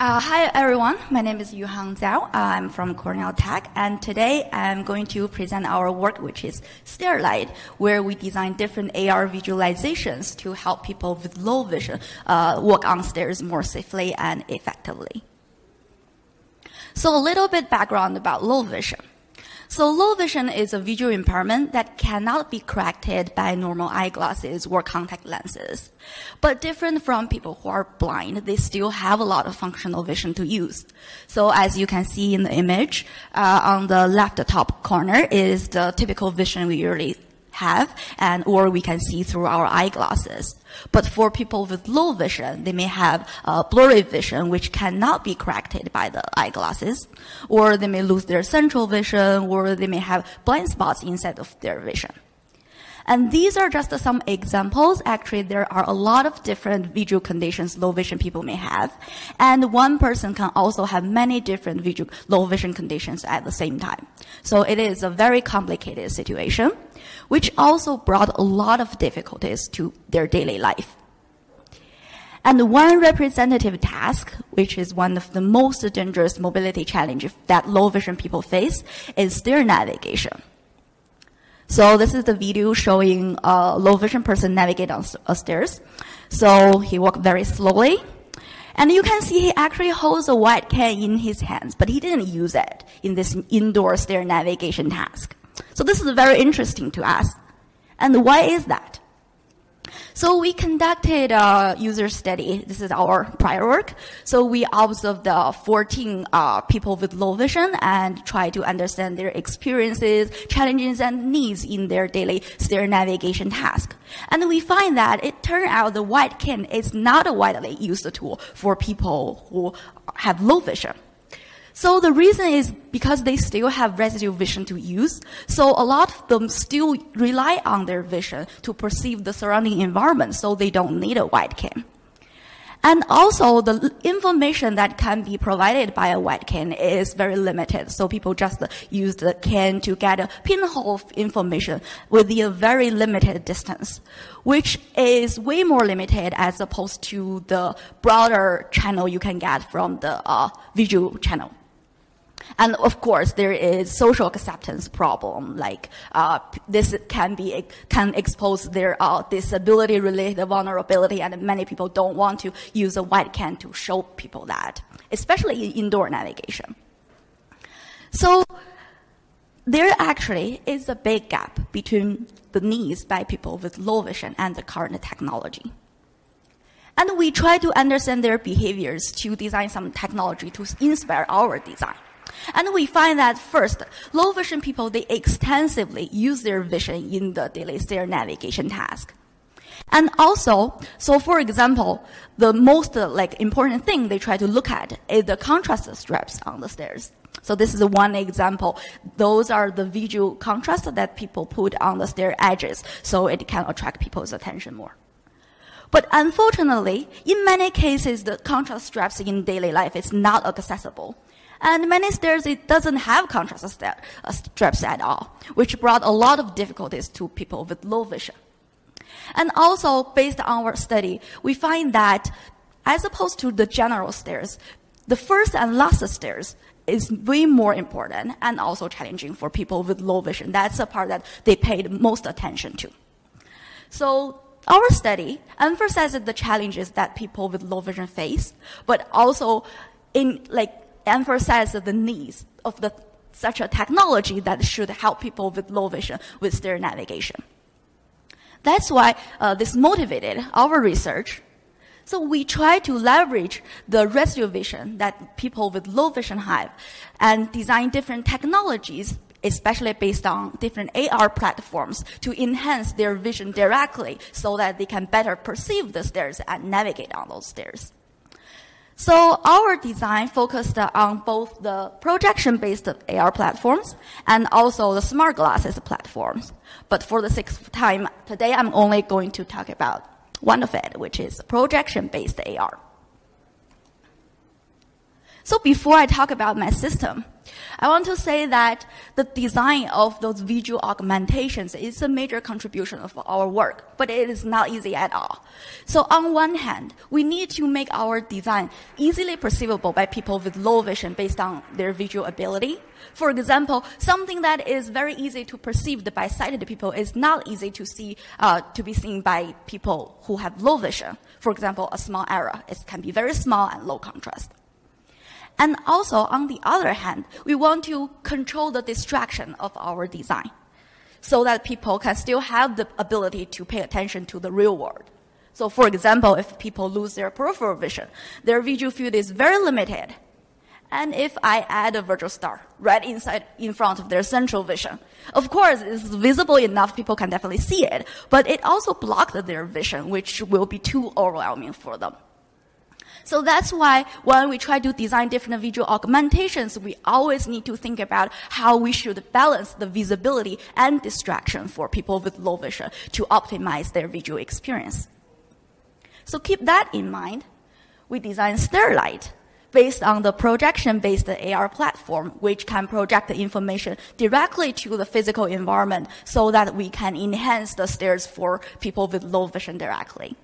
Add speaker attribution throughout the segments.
Speaker 1: Uh, hi everyone, my name is Yuhang Zhao. I'm from Cornell Tech, and today I'm going to present our work, which is Stairlight, where we design different AR visualizations to help people with low vision uh, walk on stairs more safely and effectively. So a little bit background about low vision. So low vision is a visual impairment that cannot be corrected by normal eyeglasses or contact lenses. But different from people who are blind, they still have a lot of functional vision to use. So as you can see in the image, uh, on the left top corner is the typical vision we usually have and or we can see through our eyeglasses. But for people with low vision, they may have uh, blurry vision, which cannot be corrected by the eyeglasses, or they may lose their central vision, or they may have blind spots inside of their vision. And these are just some examples. Actually, there are a lot of different visual conditions low vision people may have. And one person can also have many different visual low vision conditions at the same time. So it is a very complicated situation, which also brought a lot of difficulties to their daily life. And one representative task, which is one of the most dangerous mobility challenges that low vision people face, is their navigation. So this is the video showing a low vision person navigate on uh, stairs. So he walked very slowly. And you can see he actually holds a white cane in his hands, but he didn't use it in this indoor stair navigation task. So this is very interesting to us. And why is that? So we conducted a user study. This is our prior work. So we observed the 14 uh, people with low vision and try to understand their experiences, challenges, and needs in their daily stair navigation task. And we find that it turned out the white cane is not a widely used tool for people who have low vision. So the reason is because they still have residual vision to use. So a lot of them still rely on their vision to perceive the surrounding environment. So they don't need a white cane. And also the information that can be provided by a white cane is very limited. So people just use the cane to get a pinhole information within a very limited distance, which is way more limited as opposed to the broader channel you can get from the uh, visual channel. And of course, there is social acceptance problem. Like uh, this can be can expose their uh, disability related vulnerability, and many people don't want to use a white cane to show people that, especially in indoor navigation. So there actually is a big gap between the needs by people with low vision and the current technology. And we try to understand their behaviors to design some technology to inspire our design. And we find that first, low vision people, they extensively use their vision in the daily stair navigation task. And also, so for example, the most uh, like important thing they try to look at is the contrast strips on the stairs. So this is one example. Those are the visual contrast that people put on the stair edges, so it can attract people's attention more. But unfortunately, in many cases, the contrast strips in daily life is not accessible. And many stairs, it doesn't have contrast uh, strips at all, which brought a lot of difficulties to people with low vision. And also, based on our study, we find that as opposed to the general stairs, the first and last stairs is way more important and also challenging for people with low vision. That's the part that they paid most attention to. So our study emphasizes the challenges that people with low vision face, but also in like emphasize the needs of the, such a technology that should help people with low vision with their navigation. That's why uh, this motivated our research. So we try to leverage the residual vision that people with low vision have and design different technologies especially based on different AR platforms to enhance their vision directly so that they can better perceive the stairs and navigate on those stairs. So our design focused on both the projection-based AR platforms and also the smart glasses platforms. But for the sixth time today, I'm only going to talk about one of it, which is projection-based AR. So before I talk about my system, I want to say that the design of those visual augmentations is a major contribution of our work, but it is not easy at all. So on one hand, we need to make our design easily perceivable by people with low vision based on their visual ability. For example, something that is very easy to perceive by sighted people is not easy to see, uh, to be seen by people who have low vision. For example, a small error. It can be very small and low contrast. And also, on the other hand, we want to control the distraction of our design so that people can still have the ability to pay attention to the real world. So for example, if people lose their peripheral vision, their visual field is very limited. And if I add a virtual star right inside, in front of their central vision, of course, it's visible enough, people can definitely see it, but it also blocks their vision, which will be too overwhelming for them. So that's why when we try to design different visual augmentations, we always need to think about how we should balance the visibility and distraction for people with low vision to optimize their visual experience. So keep that in mind. We design Stairlight based on the projection-based AR platform, which can project the information directly to the physical environment so that we can enhance the stairs for people with low vision directly.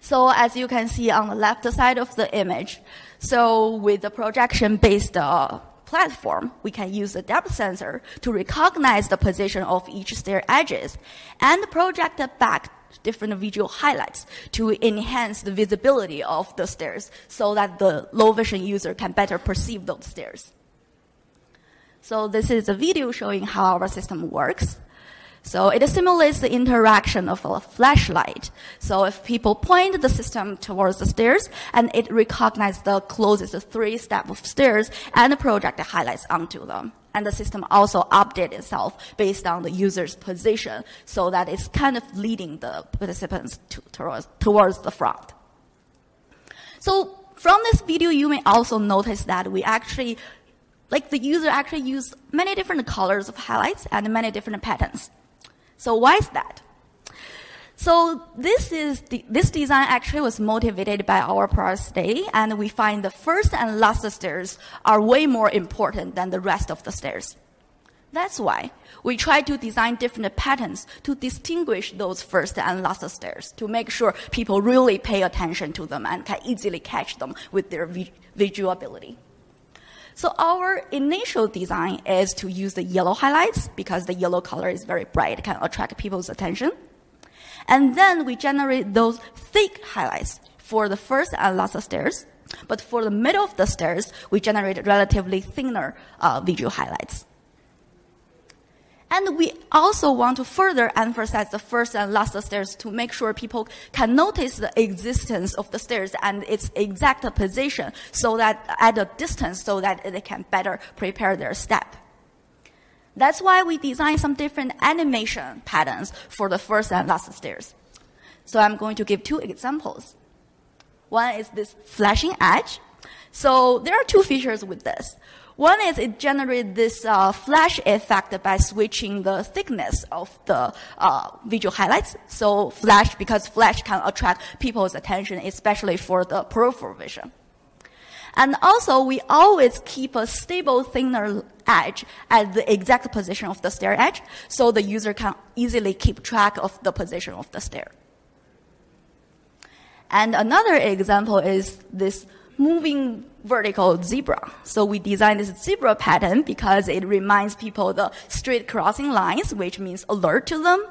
Speaker 1: So as you can see on the left side of the image, so with the projection-based uh, platform, we can use the depth sensor to recognize the position of each stair edges and project back different visual highlights to enhance the visibility of the stairs so that the low vision user can better perceive those stairs. So this is a video showing how our system works. So it simulates the interaction of a flashlight. So if people point the system towards the stairs, and it recognizes the closest three steps of stairs and project highlights onto them. And the system also updates itself based on the user's position, so that it's kind of leading the participants to, towards, towards the front. So from this video, you may also notice that we actually like the user actually used many different colors of highlights and many different patterns. So why is that? So this is the, this design actually was motivated by our prior study, and we find the first and last stairs are way more important than the rest of the stairs. That's why we try to design different patterns to distinguish those first and last stairs to make sure people really pay attention to them and can easily catch them with their vi visual ability. So our initial design is to use the yellow highlights because the yellow color is very bright, can attract people's attention. And then we generate those thick highlights for the first and last stairs. But for the middle of the stairs, we generate relatively thinner uh, visual highlights. And we also want to further emphasize the first and last stairs to make sure people can notice the existence of the stairs and its exact position so that at a distance so that they can better prepare their step. That's why we design some different animation patterns for the first and last stairs. So I'm going to give two examples. One is this flashing edge. So there are two features with this. One is it generates this uh, flash effect by switching the thickness of the uh, visual highlights. So flash, because flash can attract people's attention, especially for the peripheral vision. And also, we always keep a stable thinner edge at the exact position of the stair edge, so the user can easily keep track of the position of the stair. And another example is this moving vertical zebra. So we designed this zebra pattern because it reminds people the street crossing lines, which means alert to them.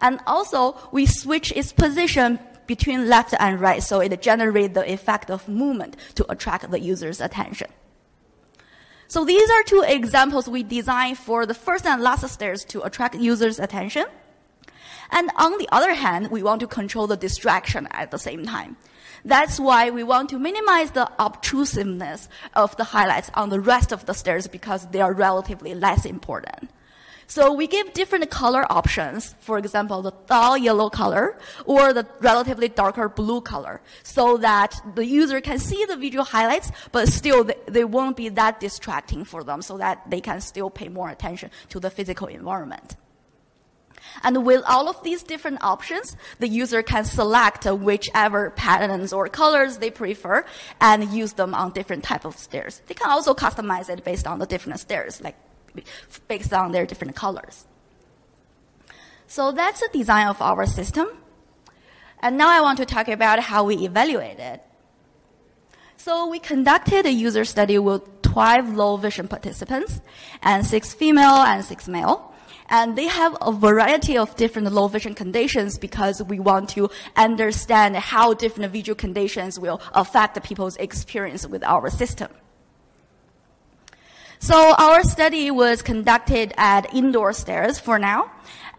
Speaker 1: And also we switch its position between left and right so it generates the effect of movement to attract the user's attention. So these are two examples we designed for the first and last stairs to attract users' attention. And on the other hand, we want to control the distraction at the same time. That's why we want to minimize the obtrusiveness of the highlights on the rest of the stairs because they are relatively less important. So we give different color options, for example, the dull yellow color or the relatively darker blue color, so that the user can see the visual highlights, but still they, they won't be that distracting for them, so that they can still pay more attention to the physical environment. And with all of these different options, the user can select whichever patterns or colors they prefer and use them on different type of stairs. They can also customize it based on the different stairs, like based on their different colors. So that's the design of our system. And now I want to talk about how we evaluate it. So we conducted a user study with 12 low vision participants and six female and six male. And they have a variety of different low vision conditions because we want to understand how different visual conditions will affect people's experience with our system. So our study was conducted at indoor stairs for now.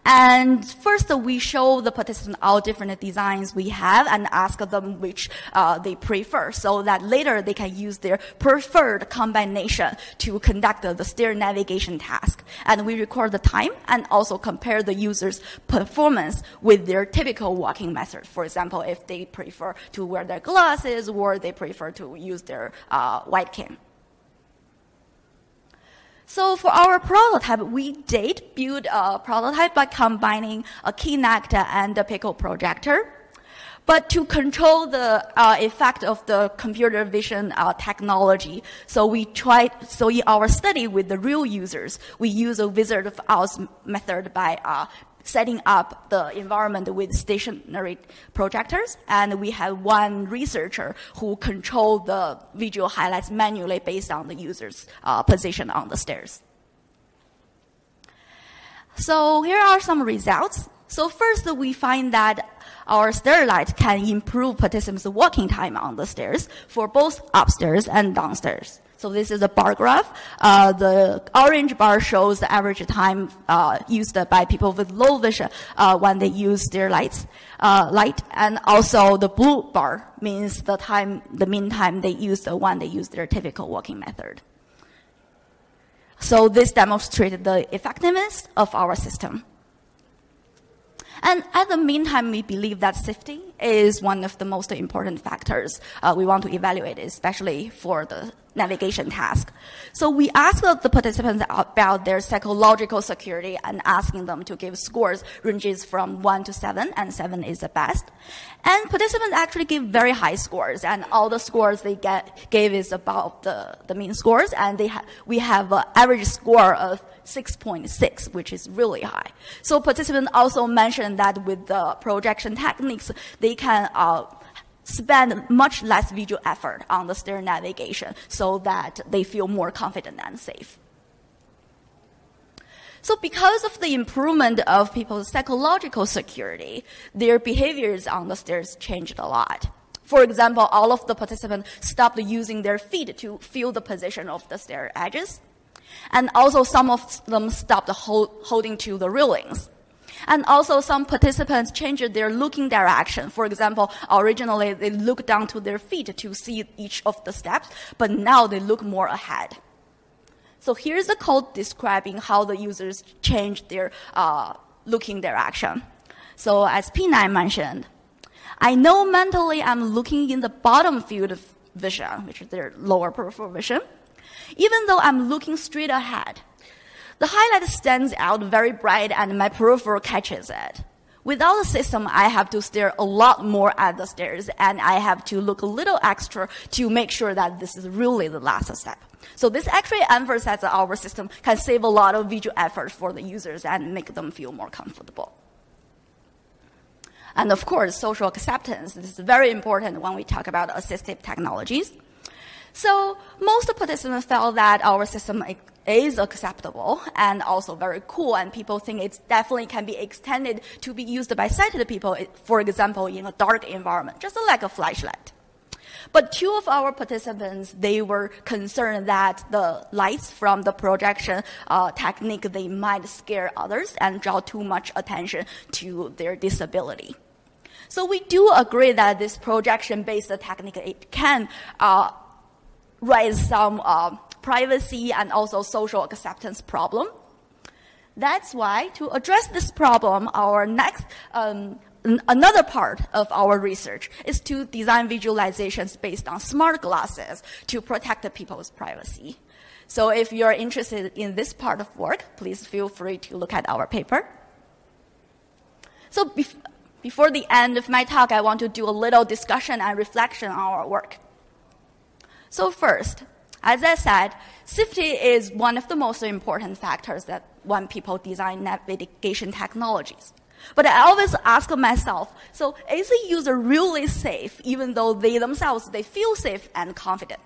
Speaker 1: And first, we show the participants all different designs we have and ask them which uh, they prefer so that later they can use their preferred combination to conduct the, the stair navigation task. And we record the time and also compare the user's performance with their typical walking method. For example, if they prefer to wear their glasses or they prefer to use their uh, white cane. So for our prototype, we did build a prototype by combining a Kinect and a Pico projector. But to control the uh, effect of the computer vision uh, technology, so we tried, so in our study with the real users, we use a Wizard of Oz method by uh, setting up the environment with stationary projectors, and we have one researcher who control the visual highlights manually based on the user's uh, position on the stairs. So here are some results. So first, we find that our stair light can improve participants' walking time on the stairs for both upstairs and downstairs. So this is a bar graph. Uh, the orange bar shows the average time uh, used by people with low vision uh, when they use their lights, uh, light, and also the blue bar means the time, the mean time they use the when they use their typical walking method. So this demonstrated the effectiveness of our system. And at the meantime, we believe that safety is one of the most important factors uh, we want to evaluate, especially for the navigation task. So we asked the participants about their psychological security and asking them to give scores ranges from 1 to 7, and 7 is the best. And participants actually give very high scores, and all the scores they get, gave is about the, the mean scores, and they ha- we have an average score of 6.6, which is really high. So participants also mentioned that with the projection techniques, they can uh, spend much less visual effort on the stair navigation so that they feel more confident and safe. So because of the improvement of people's psychological security, their behaviors on the stairs changed a lot. For example, all of the participants stopped using their feet to feel the position of the stair edges. And also some of them stopped hold, holding to the railings. And also some participants changed their looking direction. For example, originally they looked down to their feet to see each of the steps, but now they look more ahead. So here's the code describing how the users changed their uh, looking direction. So as P9 mentioned, I know mentally I'm looking in the bottom field of vision, which is their lower peripheral vision, even though I'm looking straight ahead. The highlight stands out very bright and my peripheral catches it. Without the system, I have to stare a lot more at the stairs and I have to look a little extra to make sure that this is really the last step. So this actually emphasizes that our system can save a lot of visual effort for the users and make them feel more comfortable. And of course, social acceptance. This is very important when we talk about assistive technologies. So most participants felt that our system is acceptable and also very cool, and people think it definitely can be extended to be used by sighted people, for example, in a dark environment, just like a flashlight. But two of our participants, they were concerned that the lights from the projection uh, technique, they might scare others and draw too much attention to their disability. So we do agree that this projection-based technique, it can uh, raise some uh, privacy and also social acceptance problem. That's why to address this problem, our next um, another part of our research is to design visualizations based on smart glasses to protect the people's privacy. So if you're interested in this part of work, please feel free to look at our paper. So bef before the end of my talk, I want to do a little discussion and reflection on our work. So first, as I said, safety is one of the most important factors that when people design navigation technologies. But I always ask myself, so is the user really safe even though they themselves, they feel safe and confident?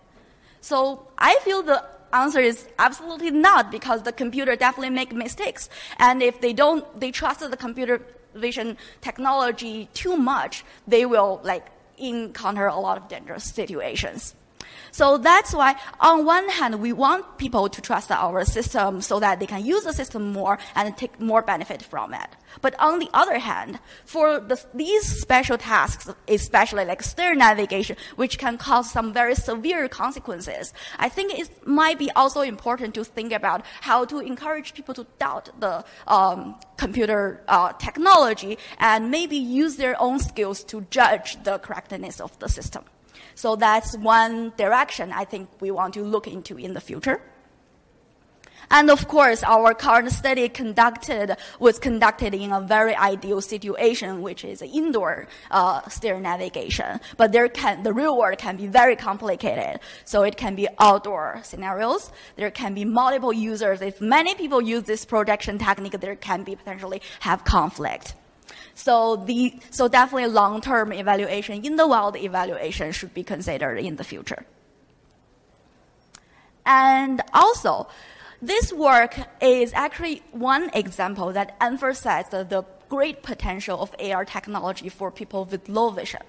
Speaker 1: So I feel the answer is absolutely not because the computer definitely make mistakes. And if they don't, they trust the computer vision technology too much, they will like encounter a lot of dangerous situations. So that's why, on one hand, we want people to trust our system so that they can use the system more and take more benefit from it. But on the other hand, for the, these special tasks, especially like stair navigation, which can cause some very severe consequences, I think it might be also important to think about how to encourage people to doubt the um, computer uh, technology and maybe use their own skills to judge the correctness of the system. So that's one direction I think we want to look into in the future. And of course, our current study conducted was conducted in a very ideal situation, which is indoor uh, navigation. But there can the real world can be very complicated. So it can be outdoor scenarios. There can be multiple users. If many people use this projection technique, there can be potentially have conflict. So the so definitely long-term evaluation in the wild evaluation should be considered in the future. And also, this work is actually one example that emphasizes the great potential of AR technology for people with low vision.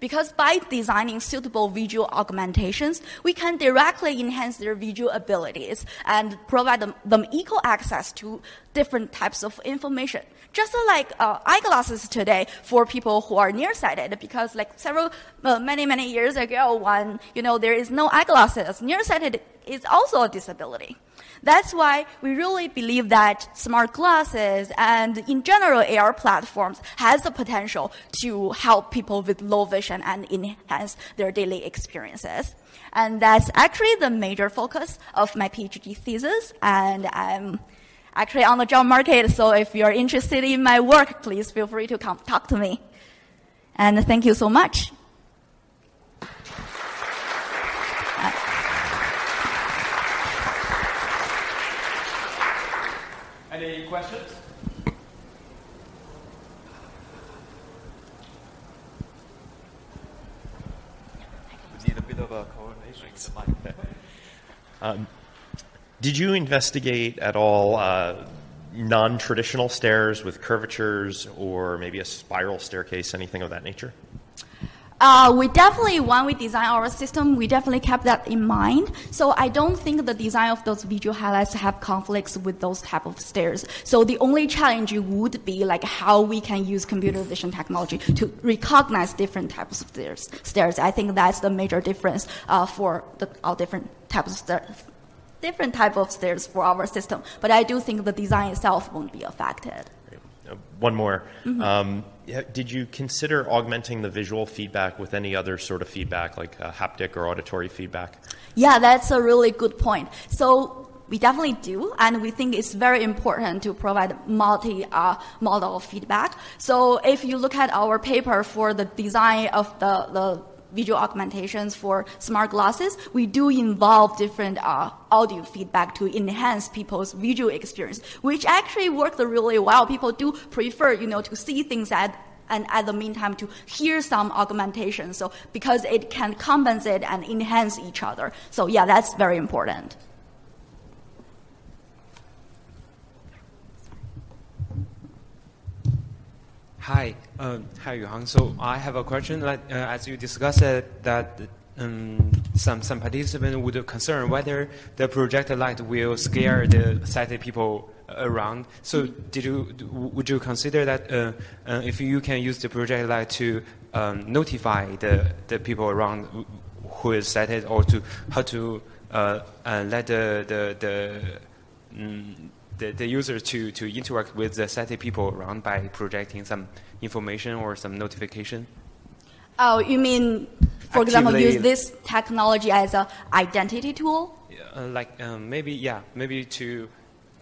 Speaker 1: Because by designing suitable visual augmentations, we can directly enhance their visual abilities and provide them, them equal access to different types of information. Just like uh, eyeglasses today for people who are nearsighted, because like several, uh, many, many years ago, when, you know, there is no eyeglasses, nearsighted is also a disability. That's why we really believe that smart glasses and in general AR platforms has the potential to help people with low vision and enhance their daily experiences. And that's actually the major focus of my PhD thesis. And I'm actually on the job market. So if you're interested in my work, please feel free to come talk to me. And thank you so much.
Speaker 2: Any questions?
Speaker 3: We need a bit of a coordination. Um, did you investigate at all uh, non traditional stairs with curvatures or maybe a spiral staircase, anything of that nature?
Speaker 1: Uh, we definitely, when we design our system, we definitely kept that in mind. So I don't think the design of those visual highlights have conflicts with those type of stairs. So the only challenge would be like how we can use computer vision technology to recognize different types of stairs. Stairs. I think that's the major difference uh, for the, all different types of stairs different type of stairs for our system, but I do think the design itself won't be affected.
Speaker 3: Uh, one more. Mm-hmm. Um, did you consider augmenting the visual feedback with any other sort of feedback, like uh, haptic or auditory feedback?
Speaker 1: Yeah, that's a really good point. So we definitely do, and we think it's very important to provide multi-modal uh, feedback. So if you look at our paper for the design of the, the visual augmentations for smart glasses, we do involve different uh, audio feedback to enhance people's visual experience, which actually works really well. People do prefer, you know, to see things at and at the meantime to hear some augmentation. So because it can compensate and enhance each other. So yeah, that's very important.
Speaker 4: Hi, um, hi, Yuhang. So I have a question. Like uh, as you discussed uh, that um, some some participants would concern whether the projector light will scare the sighted people around. So did you would you consider that uh, uh, if you can use the projector light to um, notify the the people around who is sighted, or to how to uh, uh, let the the the um, the, the user to, to interact with the sighted people around by projecting some information or some notification?
Speaker 1: Oh, you mean, for Actively, example, use this technology as an identity tool?
Speaker 4: Uh, like um, maybe, yeah, maybe to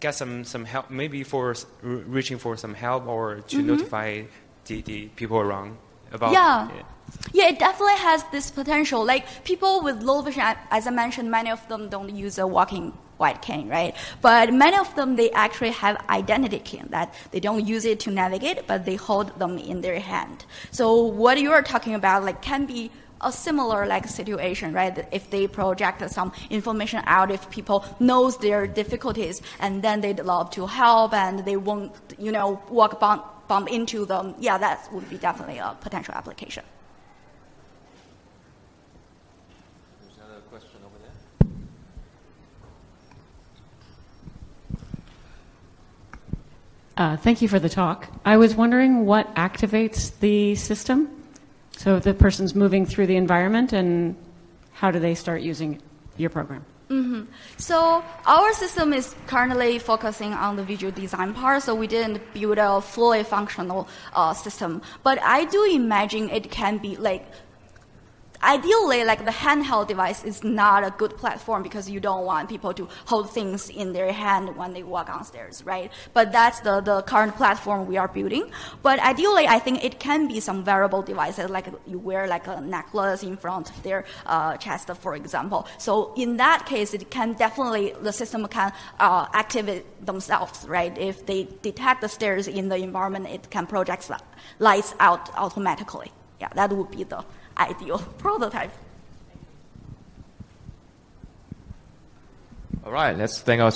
Speaker 4: get some, some help, maybe for reaching for some help or to
Speaker 1: Mm-hmm.
Speaker 4: notify the, the people around about
Speaker 1: Yeah.
Speaker 4: it.
Speaker 1: Yeah, it definitely has this potential. Like people with low vision, as I mentioned, many of them don't use a walking white cane, right? But many of them, they actually have identity cane that they don't use it to navigate, but they hold them in their hand. So what you are talking about, like, can be a similar like situation, right? If they project some information out, if people knows their difficulties, and then they'd love to help, and they won't, you know, walk bump, bump into them. Yeah, that would be definitely a potential application.
Speaker 3: There's another question over there.
Speaker 2: Uh, Thank you for the talk. I was wondering what activates the system? So if the person's moving through the environment, and how do they start using your program?
Speaker 1: So our system is currently focusing on the visual design part, so we didn't build a fully functional uh, system. But I do imagine it can be like ideally like the handheld device is not a good platform because you don't want people to hold things in their hand when they walk on stairs right? But that's the, the current platform we are building. But ideally i think it can be some wearable devices like you wear like a necklace in front of their uh, chest for example. So in that case it can definitely the system can uh, activate themselves right? If they detect the stairs in the environment it can project lights out automatically. Yeah that would be the ideal prototype.
Speaker 5: All right, let's thank our